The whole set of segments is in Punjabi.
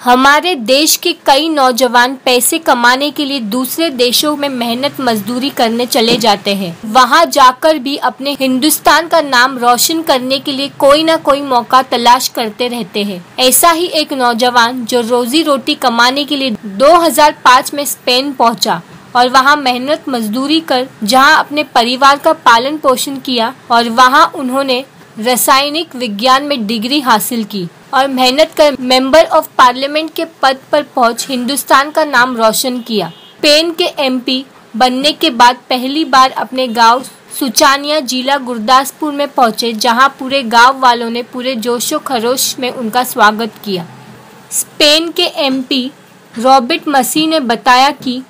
हमारे देश के कई नौजवान पैसे कमाने के लिए दूसरे देशों में मेहनत मजदूरी करने चले जाते हैं। वहाँ जाकर भी अपने हिंदुस्तान का नाम रोशन करने के लिए कोई ना कोई मौका तलाश करते रहते हैं। ऐसा ही एक नौजवान जो रोजी रोटी कमाने के लिए 2005 में स्पेन पहुँचा। और वहाँ मेहनत मजदूरी कर जहाँ अपने परिवार का पालन पोषण किया और वहाँ उन्होंने रासायनिक विज्ञान में डिग्री हासिल की और मेहनत कर मेंबर ऑफ़ पार्लियामेंट के पद पर पहुँच हिंदुस्तान का नाम रोशन किया। स्पेन के एमपी बनने के बाद पहली बार अपने गाँव सुचानिया जिला गुरदासपुर में पहुँचे, जहाँ पूरे गाँव वालों ने पूरे जोशो खरोश में उनका स्वागत किया। स्पेन के एमपी रॉबर्ट मसी ने बताया कि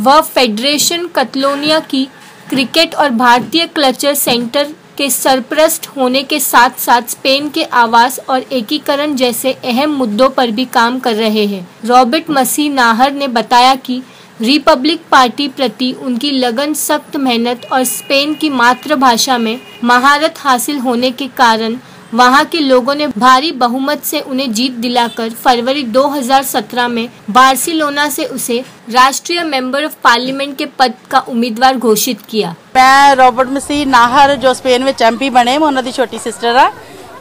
वह फेडरेशन कतलोनिया की क्रिकेट और भारतीय कल्चर सेंटर के सरप्रस्त होने के साथ साथ स्पेन के आवास और एकीकरण जैसे अहम मुद्दों पर भी काम कर रहे हैं। रॉबर्ट मसी नाहर ने बताया कि रिपब्लिक पार्टी प्रति उनकी लगन सख्त मेहनत और स्पेन की मातृभाषा में महारत हासिल होने के कारण वहां के लोगों ने भारी बहुमत से उन्हें जीत दिलाकर फरवरी 2017 में बार्सिलोना से उसे राष्ट्रीय मेंबर ऑफ पार्लियामेंट के पद का उम्मीदवार घोषित किया ਮੈਂ ਰੋਬਰਟ ਮਸੀ ਨਾਹਰ ਜੋ ਸਪੇਨ ਵਿੱਚ ਐਮਪੀ ਬਣੇ ਮੈਂ ਉਹਨਾਂ ਦੀ ਛੋਟੀ ਸਿਸਟਰ ਆ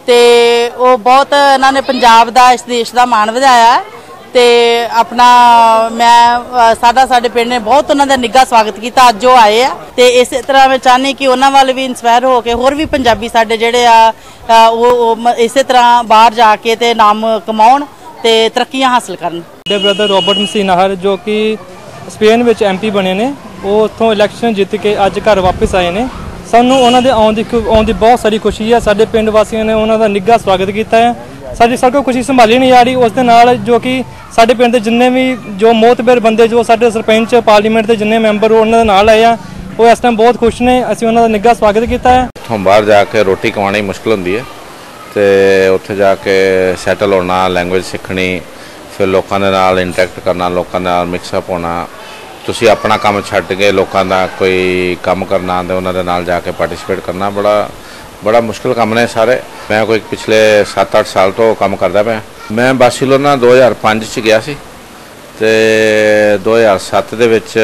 ਤੇ ਉਹ ਬਹੁਤ ਇਹਨਾਂ ਨੇ ਪੰਜਾਬ ਦਾ ਇਸ ਦੇਸ਼ ਦਾ ਮਾਣ ਵਧਾਇਆ ਹੈ ਤੇ ਆਪਣਾ ਮੈਂ ਸਾਡਾ ਸਾਡੇ ਪਿੰਡ ਨੇ ਬਹੁਤ ਉਹਨਾਂ ਦਾ ਨਿੱਘਾ ਸਵਾਗਤ ਕੀਤਾ, ਅੱਜ ਉਹ ਆਏ ਆ। ਤੇ ਇਸੇ ਤਰ੍ਹਾਂ ਮੈਂ ਚਾਹਨੀ ਕਿ ਉਹਨਾਂ ਵੱਲ ਵੀ ਇਨਸਪਾਇਰ ਹੋ ਕੇ ਹੋਰ ਵੀ ਪੰਜਾਬੀ ਸਾਡੇ ਜਿਹੜੇ ਆ ਉਹ ਇਸੇ ਤਰ੍ਹਾਂ ਬਾਹਰ ਜਾ ਕੇ ਤੇ ਨਾਮ ਕਮਾਉਣ ਤੇ ਤਰੱਕੀਆਂ ਹਾਸਲ ਕਰਨ। ਵੱਡੇ ਬ੍ਰਦਰ ਰੋਬਰਟ ਮਸੀਨਾਹਰ ਜੋ ਕਿ ਸਪੇਨ ਵਿੱਚ ਐਮਪੀ ਬਣੇ ਨੇ, ਉਹ ਉੱਥੋਂ ਇਲੈਕਸ਼ਨ ਜਿੱਤ ਕੇ ਅੱਜ ਘਰ ਵਾਪਸ ਆਏ ਨੇ। ਸਾਨੂੰ ਉਹਨਾਂ ਦੇ ਆਉਣ ਦੀ ਖੁ- ਆਉਣ ਦੀ ਬਹੁਤ ਸਾਰੀ ਖੁਸ਼ੀ ਹੈ। ਸਾਡੇ ਪਿੰਡ ਵਾਸੀਆਂ ਨੇ ਉਹਨਾਂ ਦਾ ਨਿੱਘਾ ਸਵਾਗਤ ਕੀਤਾ ਹੈ। ਸਾਡੀ ਸਭ ਤੋਂ ਖੁਸ਼ੀ ਸੰਭਾਲੀ ਨਹੀਂ ਜਾ ਰਹੀ, ਉਸ ਦੇ ਨਾਲ ਜੋ ਕਿ ਸਾਡੇ ਪਿੰਡ ਦੇ ਜਿੰਨੇ ਵੀ ਜੋ ਮੋਤਬਰ ਬੰਦੇ, ਜੋ ਸਾਡੇ ਸਰਪੰਚ, ਪਾਰਲੀਮੈਂਟ ਦੇ ਜਿੰਨੇ ਮੈਂਬਰ ਉਹਨਾਂ ਦੇ ਨਾਲ ਆਏ ਆ। ਉਹ ਇਸ ਟਾਈਮ ਬਹੁਤ ਖੁਸ਼ ਨੇ, ਅਸੀਂ ਉਹਨਾਂ ਦਾ ਨਿੱਘਾ ਸਵਾਗਤ ਕੀਤਾ ਹੈ। ਉੱਥੋਂ ਬਾਹਰ ਜਾ ਕੇ ਰੋਟੀ ਕਮਾਉਣੀ ਮੁਸ਼ਕਲ ਹੁੰਦੀ ਹੈ ਤੇ ਉੱਥੇ ਜਾ ਕੇ ਸੈਟਲ ਹੋਣਾ ਲੈਂਗੁਏਜ ਸਿੱਖਣੀ, ਫਿਰ ਲੋਕਾਂ ਦੇ ਨਾਲ ਇੰਟਰੈਕਟ ਕਰਨਾ, ਲੋਕਾਂ ਨਾਲ ਮਿਕਸ ਅਪ ਹੋਣਾ। ਤੁਸੀਂ ਆਪਣਾ ਕੰਮ ਛੱਡ ਕੇ ਲੋਕਾਂ ਦਾ ਕੋਈ ਕੰਮ ਕਰਨਾ ਤੇ ਉਹਨਾਂ ਦੇ ਨਾਲ ਜਾ ਕੇ ਪਾਰਟਿਸਿਪੇਟ ਕਰਨਾ ਬੜਾ ਬੜਾ ਮੁਸ਼ਕਲ ਕੰਮ ਨੇ ਸਾਰੇ। ਮੈਂ ਕੋਈ ਪਿਛਲੇ 7-8 ਸਾਲ ਤੋਂ ਕੰਮ ਕਰਦਾ ਪਿਆ। ਮੈਂ ਬਾਰਸੀਲੋਨਾ 2005 ਚ ਗਿਆ ਸੀ ਤੇ 2007 ਦੇ ਵਿੱਚ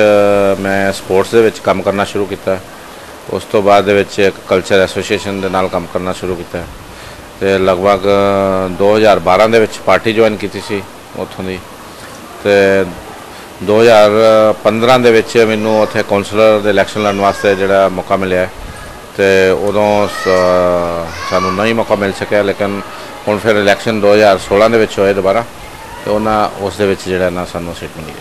ਮੈਂ ਸਪੋਰਟਸ ਦੇ ਵਿੱਚ ਕੰਮ ਕਰਨਾ ਸ਼ੁਰੂ ਕੀਤਾ। ਉਸ ਤੋਂ ਬਾਅਦ ਦੇ ਵਿੱਚ ਇੱਕ ਕਲਚਰ ਐਸੋਸੀਏਸ਼ਨ ਦੇ ਨਾਲ ਕੰਮ ਕਰਨਾ ਸ਼ੁਰੂ ਕੀਤਾ। ਤੇ ਲਗਭਗ 2012 ਦੇ ਵਿੱਚ ਪਾਰਟੀ ਜੁਆਇਨ ਕੀਤੀ ਸੀ ਉੱਥੋਂ ਦੀ। ਤੇ 2015 ਦੇ ਵਿੱਚ ਮੈਨੂੰ ਉੱਥੇ ਕਾਉਂਸਲਰ ਦੇ ਇਲੈਕਸ਼ਨ ਲੜਨ ਵਾਸਤੇ ਜਿਹੜਾ ਮੌਕਾ ਮਿਲਿਆ। ਤੇ ਉਦੋਂ ਸਾਨੂੰ ਨਹੀਂ ਮੌਕਾ ਮਿਲ ਸਕਿਆ, ਲੇਕਿਨ ਹੁਣ ਫਿਰ ਇਲੈਕਸ਼ਨ 2016 ਦੇ ਵਿੱਚ ਹੋਏ ਦੁਬਾਰਾ, ਤੇ ਉਹਨਾਂ ਉਸ ਦੇ ਵਿੱਚ ਜਿਹੜਾ ਨਾ ਸਾਨੂੰ ਸੀਟ ਮਿਲੀ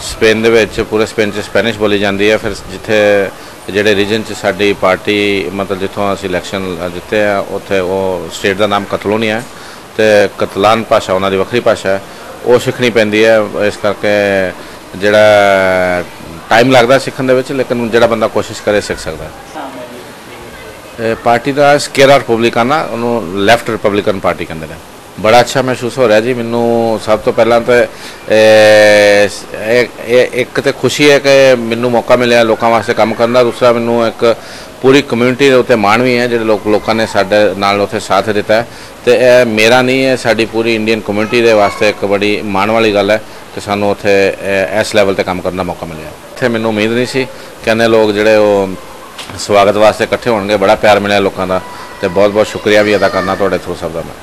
ਸਪੇਨ ਦੇ ਵਿੱਚ, ਪੂਰੇ ਸਪੇਨ 'ਚ ਸਪੈਨਿਸ਼ ਬੋਲੀ ਜਾਂਦੀ ਹੈ, ਫਿਰ ਜਿੱਥੇ ਜਿਹੜੇ ਰੀਜਨ 'ਚ ਸਾਡੀ ਪਾਰਟੀ, ਮਤਲਬ ਜਿੱਥੋਂ ਅਸੀਂ ਇਲੈਕਸ਼ਨ ਜਿੱਤੇ ਆ, ਉੱਥੇ ਉਹ ਸਟੇਟ ਦਾ ਨਾਮ ਕਤਲੋਨੀਆ ਹੈ, ਤੇ ਕਤਲਾਨ ਭਾਸ਼ਾ, ਉਹਨਾਂ ਦੀ ਵੱਖਰੀ ਭਾਸ਼ਾ ਹੈ, ਉਹ ਸਿੱਖਣੀ ਪੈਂਦੀ ਹੈ, ਇਸ ਕਰਕੇ ਜਿਹੜਾ ਟਾਈਮ ਲੱਗਦਾ ਸਿੱਖਣ ਦੇ ਵਿੱਚ, ਲੇਕਿਨ ਜਿਹੜਾ ਬੰਦਾ ਕੋਸ਼ਿਸ਼ ਕਰੇ ਸਿੱਖ ਸਕਦਾ ਹੈ। ਪਾਰਟੀ ਦਾ ਸਕੇਰਾ ਆ ਉਹਨੂੰ ਲੈਫਟ ਰਿਪਬਲਿਕਨ ਪਾਰਟੀ ਕਹਿੰਦੇ ਨੇ। ਬੜਾ ਅੱਛਾ ਮਹਿਸੂਸ ਹੋ ਰਿਹਾ ਜੀ, ਮੈਨੂੰ ਸਭ ਤੋਂ ਪਹਿਲਾਂ ਤਾਂ ਇੱਕ ਤੇ ਖੁਸ਼ੀ ਹੈ ਕਿ ਮੈਨੂੰ ਮੌਕਾ ਮਿਲਿਆ ਲੋਕਾਂ ਵਾਸਤੇ ਕੰਮ ਕਰਨ ਦਾ, ਦੂਸਰਾ ਮੈਨੂੰ ਇੱਕ ਪੂਰੀ ਕਮਿਊਨਿਟੀ ਦੇ ਉੱਤੇ ਮਾਣ ਵੀ ਹੈ, ਜਿਹੜੇ ਲੋਕ, ਲੋਕਾਂ ਨੇ ਸਾਡੇ ਨਾਲ ਉੱਥੇ ਸਾਥ ਦਿੱਤਾ ਹੈ। ਤੇ ਇਹ ਮੇਰਾ ਨਹੀਂ ਹੈ, ਸਾਡੀ ਪੂਰੀ ਇੰਡੀਅਨ ਕਮਿਊਨਿਟੀ ਦੇ ਵਾਸਤੇ ਇੱਕ ਬੜੀ ਮਾਣ ਵਾਲੀ ਗੱਲ ਹੈ ਕਿ ਸਾਨੂੰ ਉੱਥੇ ਇਸ ਲੈਵਲ ਤੇ ਕੰਮ ਕਰਨ ਦਾ ਮੌਕਾ ਮਿਲਿਆ। ਇੱਥੇ ਮੈਨੂੰ ਉਮੀਦ ਨਹੀਂ ਸੀ ਕਿ ਕਹਿੰਦੇ ਲੋਕ ਜਿਹੜੇ ਉਹ ਸਵਾਗਤ ਵਾਸਤੇ ਇਕੱਠੇ ਹੋਣਗੇ, ਬੜਾ ਪਿਆਰ ਮਿਲਿਆ ਲੋਕਾਂ ਦਾ ਤੇ ਬਹੁਤ ਬਹੁਤ ਸ਼ੁਕਰੀਆ ਵੀ ਅਦਾ ਕਰਨਾ ਤੁਹਾਡੇ ਥਰੂ ਸਭ ਦਾ ਮੈਂ।